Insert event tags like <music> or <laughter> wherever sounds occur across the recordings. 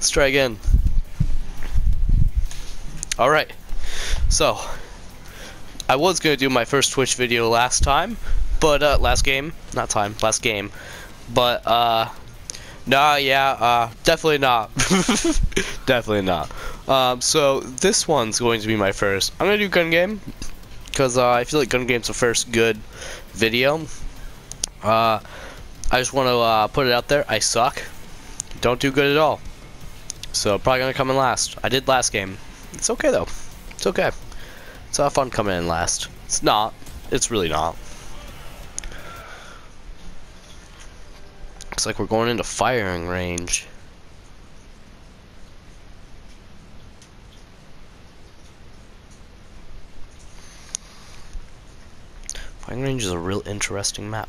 Let's try again. Alright. So, I was going to do my first Twitch video last time, but, uh, last game. Not time, last game. But, uh, nah, yeah, uh, definitely not. <laughs> definitely not. Um, so, this one's going to be my first. I'm going to do gun game, because, uh, I feel like gun game's the first good video. Uh, I just want to, uh, put it out there. I suck. Don't do good at all. So probably gonna come in last. I did last game. It's okay though. It's okay. It's a lot fun coming in last. It's not. It's really not. Looks like we're going into firing range. Firing range is a real interesting map.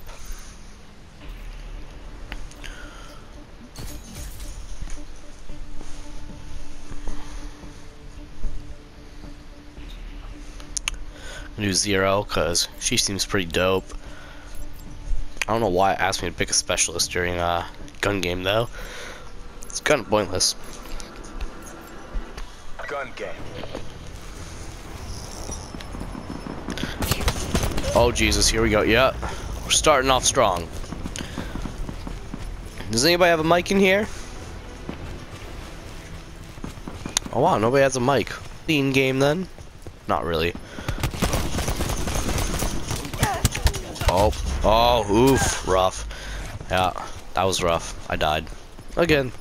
Do zero because she seems pretty dope. I don't know why it asked me to pick a specialist during a gun game though. It's kind of pointless. Gun game. Oh Jesus, here we go. Yeah, we're starting off strong. Does anybody have a mic in here? Oh wow, nobody has a mic. Clean game then? Not really. Oh, oh, oof, rough. Yeah, that was rough. I died. Again.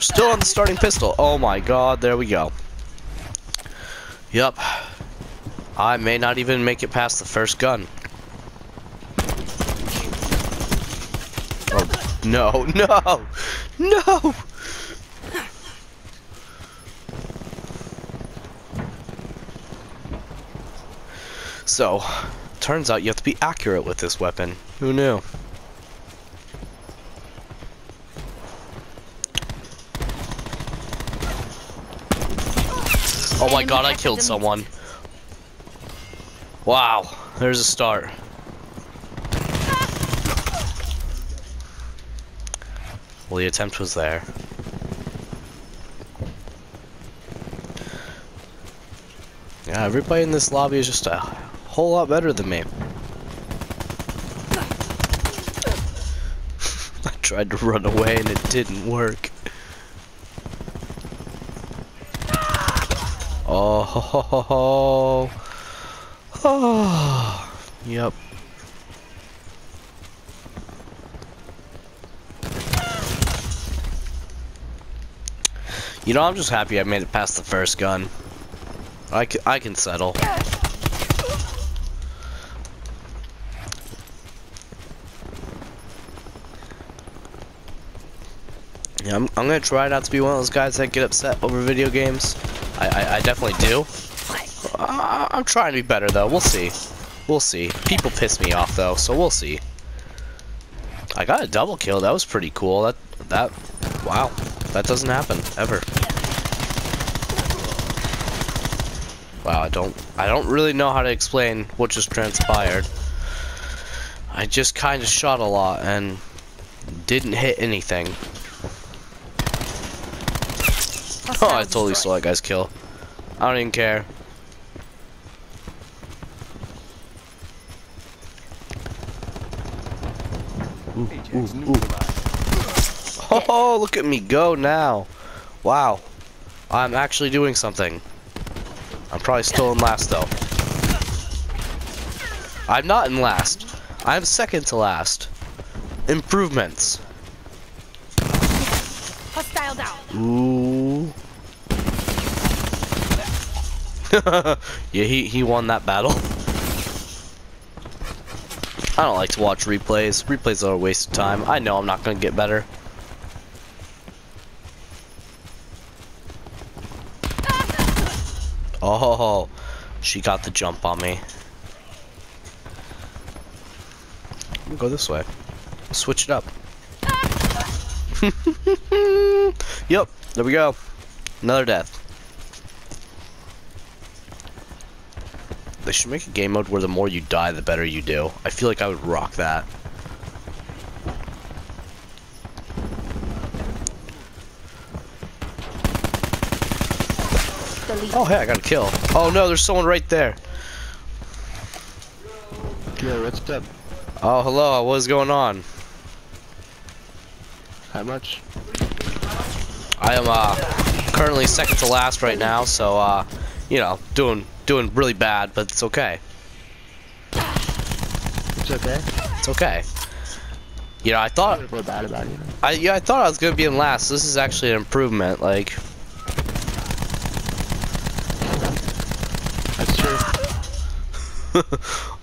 Still on the starting pistol. Oh my god, there we go. Yup. I may not even make it past the first gun. Oh, no, <laughs> no, no! So, Turns out you have to be accurate with this weapon. Who knew? Oh my god, I killed someone. Wow, there's a start. Well, the attempt was there. Yeah, everybody in this lobby is just a whole lot better than me. <laughs> I tried to run away and it didn't work. Oh, ho, ho, ho, ho. oh, yep. You know, I'm just happy I made it past the first gun. I can, I can settle. Yeah, I'm, I'm gonna try not to be one of those guys that get upset over video games. I, I, I definitely do. Uh, I'm trying to be better though. We'll see. We'll see. People piss me off though, so we'll see. I got a double kill. That was pretty cool. That that wow. That doesn't happen ever. Wow, I don't I don't really know how to explain what just transpired. I just kind of shot a lot and didn't hit anything. <laughs> Oh, I totally saw that guy's kill. I don't even care. Ooh, ooh, ooh. <laughs> Oh, look at me go now. Wow. I'm actually doing something. I'm probably still in last, though. I'm not in last. I'm second to last. Improvements. Hostile down. Ooh. <laughs> yeah, he, he won that battle. I don't like to watch replays. Replays are a waste of time. I know I'm not going to get better. Oh, she got the jump on me. Go this way. Switch it up. <laughs> yep, there we go. Another death. They should make a game mode where the more you die, the better you do. I feel like I would rock that. Oh, hey, I got a kill. Oh no, there's someone right there. Yo, what's up? Oh, hello. What's going on? How much? I am uh currently second to last right now, so uh, you know, doing doing really bad, but it's okay. It's okay. It's okay. You know, I thought I bad about. You? I yeah, I thought I was gonna be in last. So This is actually an improvement. Like, That's true.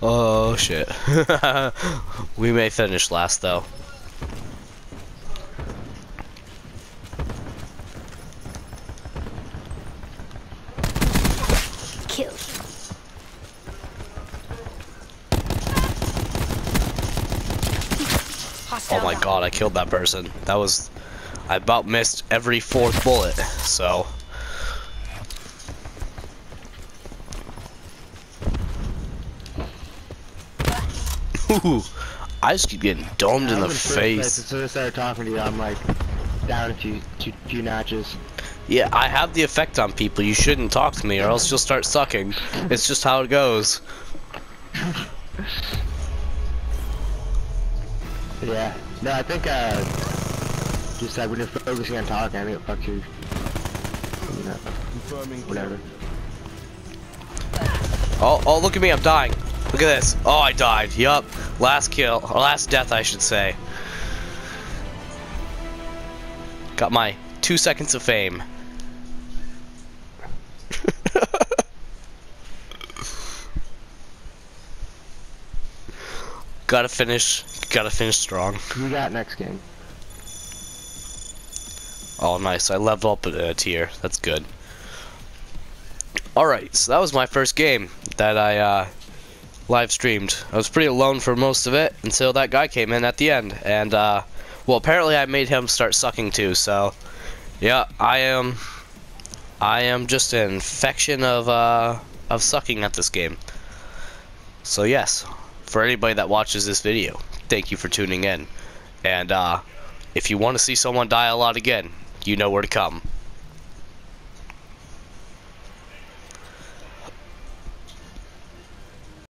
<laughs> oh shit. <laughs> we may finish last though. Kill. Hostile Oh my god, I killed that person. That was I about missed every fourth bullet. So. Ooh, I just keep getting domed in the was first place, face. As soon as I started talking to you, I'm like down a few, few, few notches. Yeah, I have the effect on people. You shouldn't talk to me or else you'll start sucking. It's just how it goes. <laughs> Yeah. No, I think uh, just like when you're focusing on talking, I think it fucks you. You know, whatever. Oh, oh, look at me, I'm dying. Look at this. Oh, I died. Yup. Last kill. Or last death, I should say. Got my two seconds of fame. Gotta finish. Gotta finish strong. Who we got next game? Oh, nice. I leveled up a, a tier. That's good. Alright, so that was my first game that I uh, live streamed. I was pretty alone for most of it until that guy came in at the end. And, uh, well, apparently I made him start sucking too, so, yeah, I am, I am just an infection of, uh, of sucking at this game. So, yes, for anybody that watches this video, thank you for tuning in. And, uh, if you want to see someone die a lot again, you know where to come.